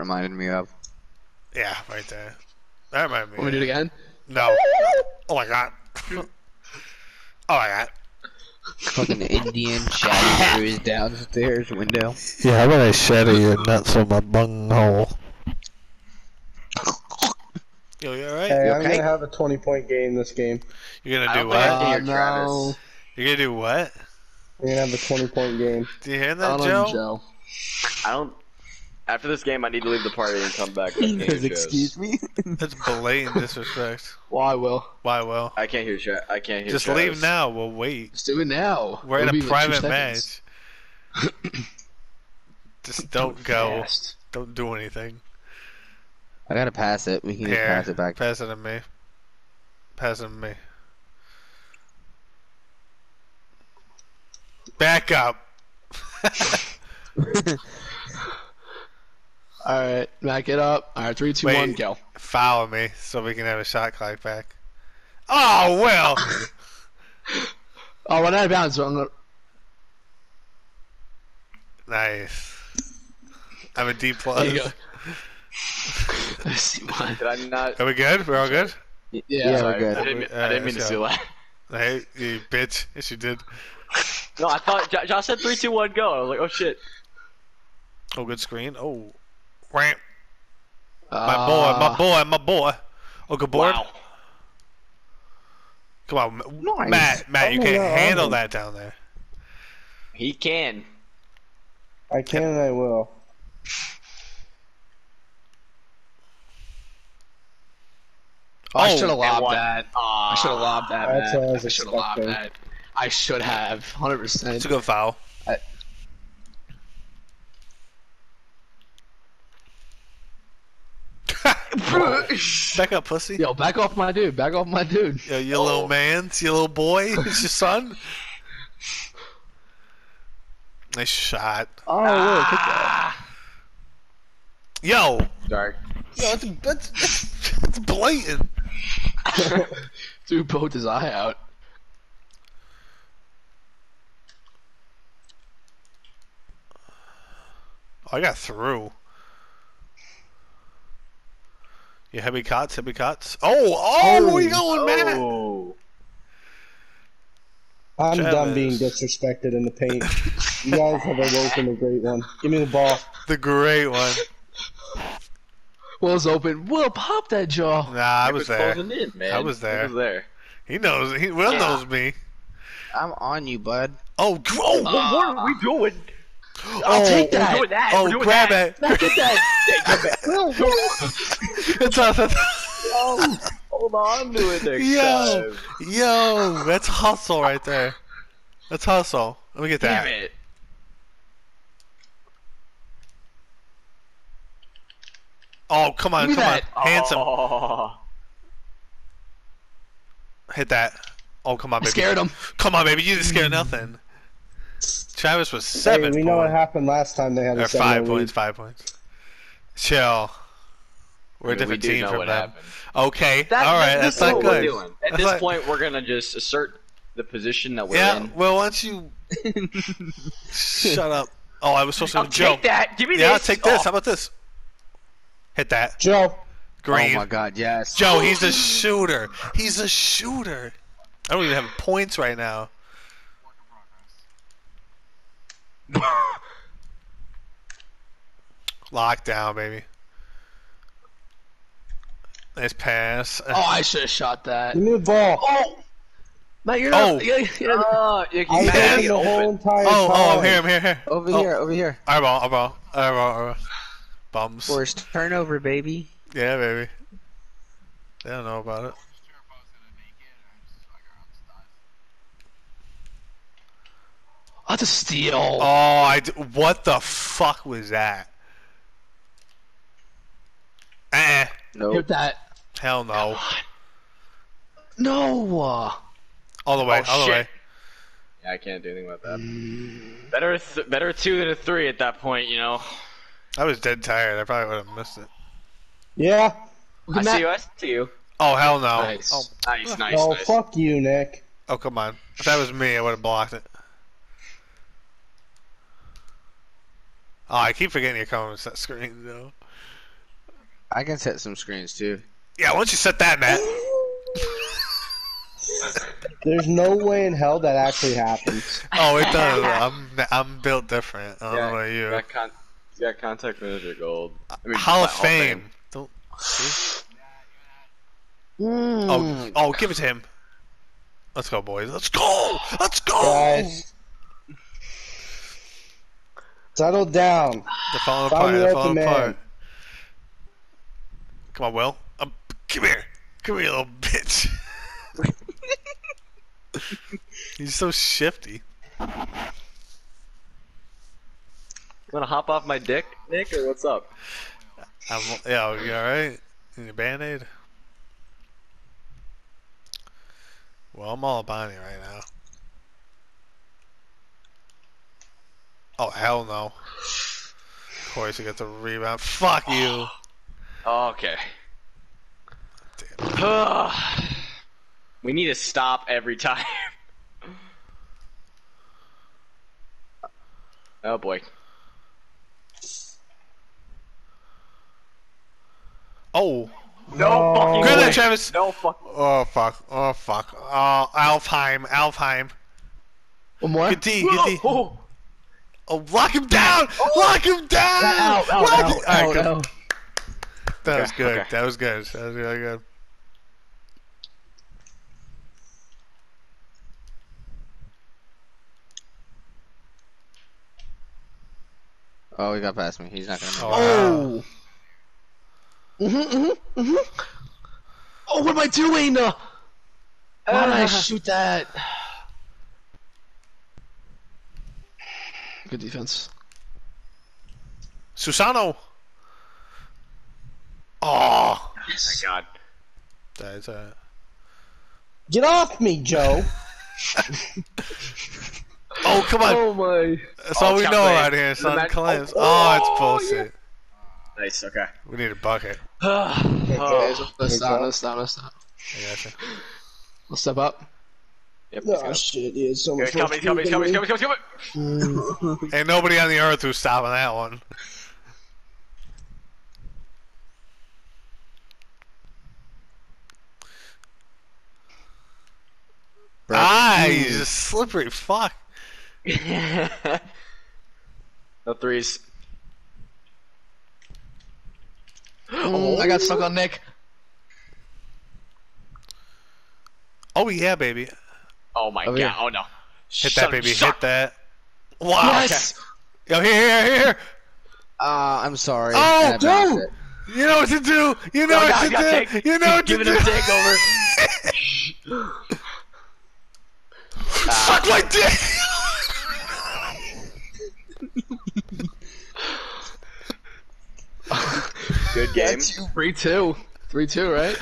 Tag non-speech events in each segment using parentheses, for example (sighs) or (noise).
reminded me of. Yeah, right there. That reminded me. Want me to do it again? No. Oh my god. Oh my god. Fucking Indian shouting (laughs) through his downstairs window. Yeah, how about I shatter your nuts on my bunghole? Yo, you alright? Hey, You I'm okay? gonna have a 20 point game this game. You're gonna do don't think I what? can hear Uh, Travis. no. You're gonna do what? I'm gonna have a 20 point game. Do you hear I that, don't Joe? know, Joe. I don't. After this game, I need to leave the party and come back. I can't Because, excuse me? That's blatant disrespect. Well, I will. Why, Will? I can't hear. Tra- I can't hear. Just Travis. leave now. We'll wait. Let's do it now. We're in It'll a be like two private seconds. match. (clears throat) Just don't go. Fast. Don't do anything. I gotta pass it. We can just Here, pass it back. Pass it to me. Pass it to me. Back up. (laughs) (laughs) (laughs) All right, back it up. All right, three, two, Wait. one, go. Follow me so we can have a shot clock back. Oh, well. (laughs) Oh, run out of bounds. So I'm gonna... nice. I'm a D There plus. you go. (laughs) Let's see mine. Did I not? Are we good? We're all good? Yeah. Yeah, we're good. I didn't, Uh, I didn't mean to so- steal that. Hey, you bitch. Yes, you did. No, I thought Jo- Josh said three, two, one, go. I was like, oh shit. Oh, good screen. Oh. Ramp. My Uh, boy, my boy, my boy. Oh, good board. Wow. Come on, Nice. Matt. Matt, you Oh, can't yeah, handle oh. that down there. He can. I can and I will. Oh, I should have and lobbed that. I should have lobbed that. That's man. what I should have lobbed that. I should have. Hundred percent. It's a good foul. Back up, pussy. Yo, back off my dude. Back off my dude. Yo, you little man. It's your little boy. (laughs) It's your son. Nice shot. Oh, look, take that. Yo. Dark. Yo, that's, that's, that's, that's blatant. (laughs) Dude poked his eye out. Oh, I got through. You heavy cuts, heavy cuts. Oh, oh, where you going, man? Oh. I'm done being disrespected in the paint. you guys have awoken a great one. Give me the ball. The great one. Will's open. Will, pop that jaw. Nah, I Nick was there. in, man. I was Nick there. was there. He knows. He Will Yeah. knows me. I'm on you, bud. Oh, gr- oh, what are we doing? (gasps) I'll take oh, that. We're doing that. Oh, We're doing grab that. it. (laughs) it's on the- (laughs) Hold on to it next Yo. time. Yo, that's hustle right there. That's hustle. Let me get that. Damn it. Oh, come on, come that. on. Handsome. Oh. Hit that. Oh, come on, I baby. scared him. Come on, baby. You didn't scare nothing. Travis was Hey, seven we know what happened last time they had a Or seven five lead. points, five points. Chill. We're a I mean, different we do team know from what them. happened. Okay. That- All right. this That's not what we're good. doing. At That's this not- point, we're gonna just assert the position that we're Yeah. in. Well, once you shut up? Oh, I was supposed to I'll Joe. take that. Give me Yeah, this. take this. Oh. How about this? Hit that. Joe, Green. Oh my god, yes. Joe, he's a shooter. He's a shooter. I don't even have points right now. (laughs) Lockdown, baby. Nice pass. Oh, I should have shot that. give me the ball. Oh, Matt, oh. you're Oh. not. Yeah, yeah. Oh, you I was can open get the whole entire Oh, oh time. oh, I'm here, I'm here, here. Over Oh. here, over here. Eyeball, eyeball, eyeball, eyeball. Bums. Forced turnover, baby. Yeah, baby. They don't know about it. That's a steal. Oh, I d- what the fuck was that? Eh, Nope. Hit that. hell no. No. uh, All the way, Oh, all the way. Yeah, I can't do anything about that. Better, th- better a two than a three at that point, you know. I was dead tired. I probably would have missed it. Yeah. I see Matt. you. I see you. Oh hell no! Nice. Oh, Nice, nice, oh, nice. fuck you, Nick. oh come on! If that was me, I would have blocked it. Oh, I keep forgetting you're coming with that screen though. I can set some screens too. Yeah, once you set that, Matt. (laughs) There's no way in hell that actually happens. Oh, it does. I'm I'm built different. I don't know about you you. got, con- you got contact manager gold. I mean, Hall of not Fame. Don't. see? Oh, oh, give it to him. Let's go, boys. Let's go. Let's go. Guys, settle down. They're falling Find apart. the They're falling man. apart. Come on, Will. Um, come here. Come here, little bitch. (laughs) He's so shifty. You wanna hop off my dick, Nick, or what's up? I'm, yeah, you alright? Need a band aid? Well, I'm all Bonnie right now. Oh, hell no. Of course, you get the rebound. Fuck you. (sighs) Okay. (sighs) we need to stop every time. (laughs) oh boy. Oh. No fucking Good way. night, Travis. No fuck. Oh, fuck. Oh, fuck. Oh, Alfheim. Alfheim. One more. Good D. Good D. (laughs) Oh, Oh, lock him down! Lock him down! Ow, ow, Lock ow, him- ow, good. ow. That was Okay, good. okay. That was good. That was really good. Oh, he got past me. He's not gonna. Make Oh, it. wow. Mm-hmm, mm-hmm, mm-hmm. Oh, what am I doing? Uh, why did I (laughs) shoot that? Good defense. Susano. Oh, my god. that's a. Get off me, Joe. (laughs) Oh, come on. Oh my. That's all Oh, we know Lane. around here, The son. man- Cleanse. oh, Oh, it's bullshit. Nice. Okay. We need a bucket. (sighs) Okay, Oh. (sighs) let's stop. Let's stop. Let's stop. I gotcha. Let's step up. Yep. let's Oh go. shit, yeah, so much He's coming. Coming. Coming. Coming. Coming. Coming. Ain't nobody on the earth who's stopping that one. Bro, Ah, he's a slippery fuck. (laughs) no threes. Oh, I got stuck on Nick. Oh yeah, baby. Oh my Over god. here. Oh no. Hit Son that, baby. son- Hit that. Wow. Yes. Yo, here, here, here. Uh, I'm sorry. Oh, And dude! it. You know what to do. You know No, what no, to you do. take- you know what to Give it do. a takeover. (laughs) Suck my dick. (laughs) Good game. Three two. Three two, right?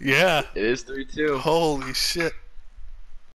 yeah. It is three two. Holy shit.